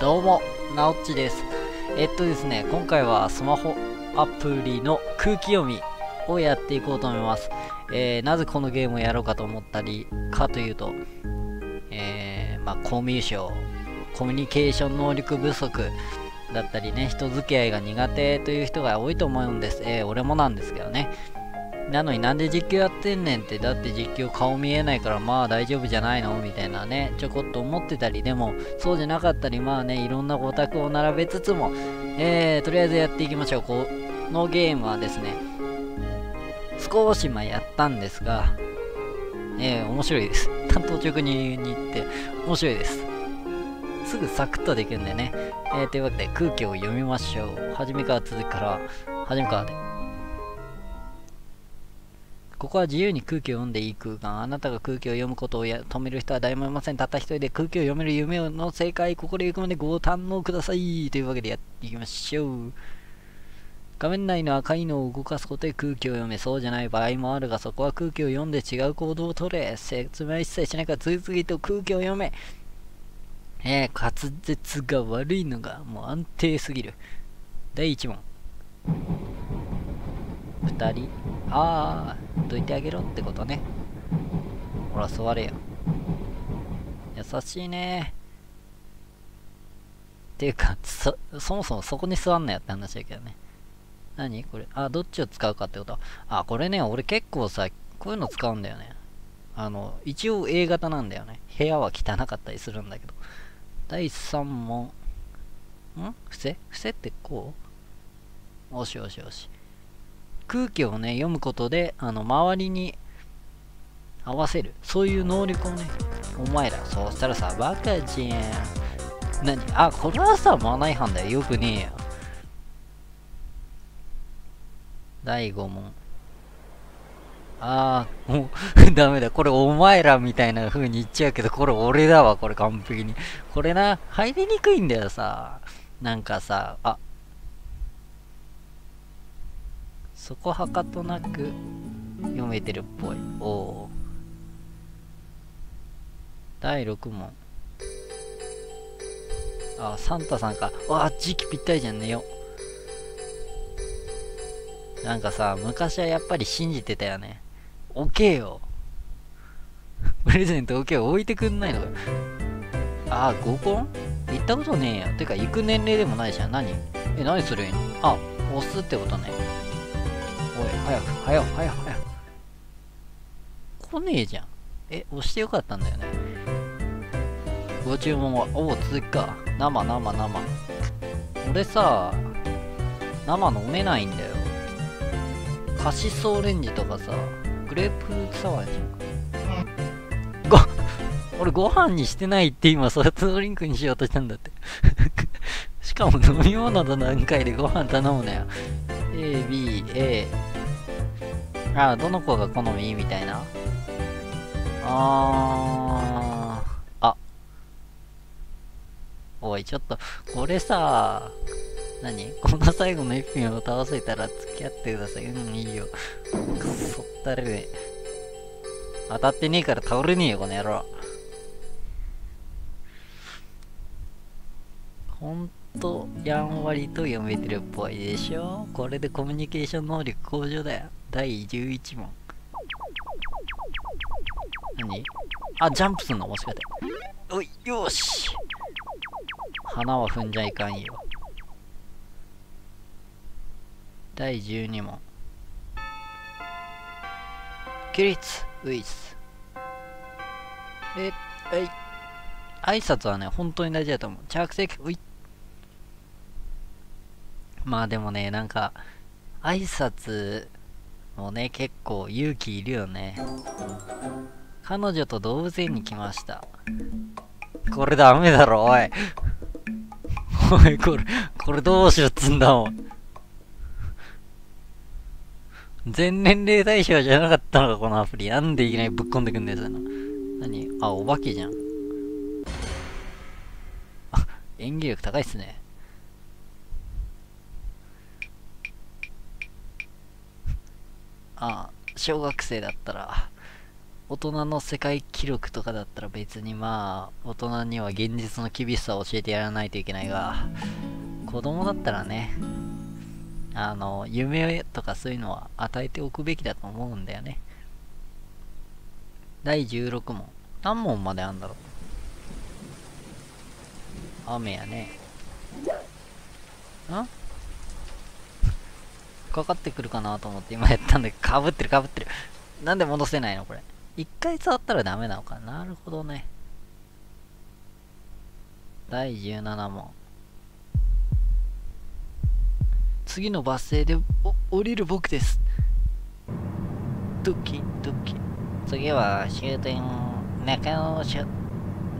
どうも、なおっちです。えっとですね、今回はスマホアプリの空気読みをやっていこうと思います。えー、なぜこのゲームをやろうかと思ったりかというと、えー、まあ、コミュ障、コミュニケーション能力不足だったりね、人付き合いが苦手という人が多いと思うんです。えー、俺もなんですけどね。なのになんで実況やってんねんって、だって実況顔見えないからまあ大丈夫じゃないの？みたいなね、ちょこっと思ってたり、でもそうじゃなかったり、まあね、いろんなオタクを並べつつも、えー、とりあえずやっていきましょう。このゲームはですね、少し前やったんですが、えー、面白いです。担当直入に行って面白いです。すぐサクッとできるんでね。えー、というわけで空気を読みましょう。初めから続きから、初めからで。ここは自由に空気を読んでいい空間。あなたが空気を読むことを止める人は誰もいません。たった一人で空気を読める夢の正解、ここで行くまでご堪能ください。というわけでやっていきましょう。画面内の赤いのを動かすことで空気を読め。そうじゃない場合もあるが、そこは空気を読んで違う行動をとれ。説明一切しないから次々と空気を読め。えー、滑舌が悪いのがもう安定すぎる。第1問。2人。ああどいてあげろってことね。ほら座れよ。優しいね。っていうかそそもそもそこに座んなよって話だけどね。何これ？あどっちを使うかってこと？あこれね俺結構さこういうの使うんだよね。あの一応 A 型なんだよね。部屋は汚かったりするんだけど。第3問ん？伏せ？伏せってこう？おしおしおし。空気をね、読むことで、あの、周りに合わせる。そういう能力をね、お前ら、そうしたらさ、バカじゃん。何？あ、これはさ、マナー違反だよ。よくねえよ。第5問。ああ、もう ダメだ。これお前らみたいな風に言っちゃうけど、これ俺だわ、これ完璧に。これな、入りにくいんだよさ。なんかさ、あ、そこはかとなく読めてるっぽい。おお。第6問。あ、サンタさんか。わあ、時期ぴったりじゃんねよ。なんかさ、昔はやっぱり信じてたよね。置けよ。プレゼント置けよ。置いてくんないのかあ合コン？行ったことねえよ。てか、行く年齢でもないじゃん。何？え、何するいいのあ、押すってことね。早く、早く、早く、早く。来ねえじゃん。え、押してよかったんだよね。ご注文は、おお、続きか。生、生、生。俺さ、生飲めないんだよ。カシスオレンジとかさ、グレープフルーツサワーじゃん。ご、俺ご飯にしてないって今ソフトドリンクにしようとしたんだって しかも飲み物の段階でご飯頼むなよ。A、B、A。あ、どの子が好み？みたいな。あー。あ。おい、ちょっと、これさ、何？この最後の一品を倒せたら付き合ってください。うん、いいよ。くそったるい。当たってねえから倒れねえよ、この野郎。ほんと、やんわりと読めてるっぽいでしょ？これでコミュニケーション能力向上だよ。第11問。何？あ、ジャンプすんのもしかして。おい、よし花は踏んじゃいかんよ。第12問。起立ウィス。え、はい。挨拶はね、本当に大事だと思う。着席、うい。まあでもね、なんか、挨拶もね、結構勇気いるよね。彼女と動物園に来ました。これダメだろ、おい。おい、これ、これどうしろっつんだもん。全年齢対象じゃなかったのか、このアプリ。なんでいきなりぶっこんでくんだよ、その。何？あ、お化けじゃん。あ、演技力高いっすね。あ小学生だったら大人の世界記録とかだったら別にまあ、大人には現実の厳しさを教えてやらないといけないが、子供だったらね、あの、夢とかそういうのは与えておくべきだと思うんだよね。第16問。何問まであんだろう雨やね。んかかってくるかなと思って今やったんだけど、かぶってるかぶってる。なんで戻せないのこれ。一回触ったらダメなのかなるほどね。第17問。次のバス停で降りる僕です。ドキドキ。次は終点中野車、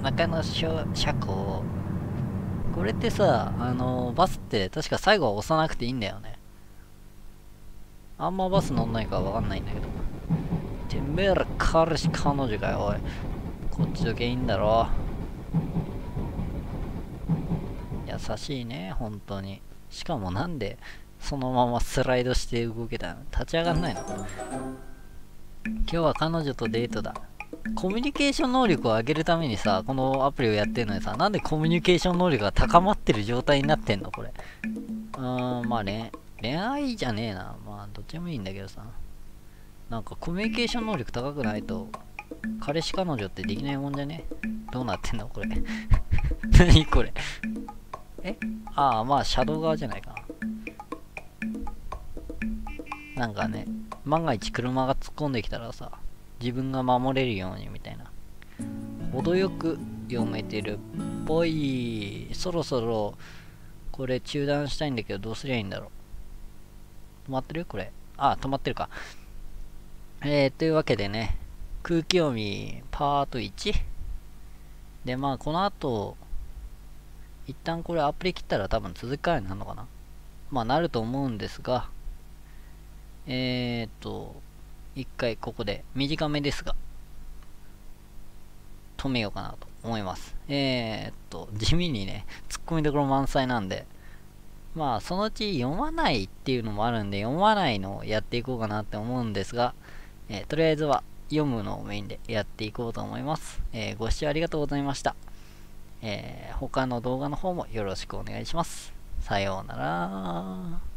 中野車車庫。これってさ、あの、バスって確か最後は押さなくていいんだよね。あんまバス乗んないかわかんないんだけど。てめえら彼氏彼女かよ、おい。こっちどけいいんだろ。優しいね、本当に。しかもなんで、そのままスライドして動けたの？立ち上がんないの？今日は彼女とデートだ。コミュニケーション能力を上げるためにさ、このアプリをやってるのにさ、なんでコミュニケーション能力が高まってる状態になってんのこれ？うーん、まあ恋、恋愛じゃねえな。まあ、どっちでもいいんだけどさ。なんかコミュニケーション能力高くないと、彼氏彼女ってできないもんじゃね？どうなってんのこれ。何これ？え？ああ、まあ、シャドウ側じゃないかな。なんかね、万が一車が突っ込んできたらさ、自分が守れるようにみたいな。程よく読めてるっぽい。そろそろ、これ中断したいんだけど、どうすりゃいいんだろう。止まってる？これ。あ、止まってるか。えー、というわけでね、空気読みパート1。で、まあ、この後、一旦これアプリ切ったら多分続きからになるのかなまあ、なると思うんですが、えー、っと、一回ここで短めですが、止めようかなと思います。えー、っと、地味にね、突っ込みどころ満載なんで、まあ、そのうち読まないっていうのもあるんで、読まないのをやっていこうかなって思うんですが、えー、とりあえずは読むのをメインでやっていこうと思います。えー、ご視聴ありがとうございました。えー、他の動画の方もよろしくお願いします。さようなら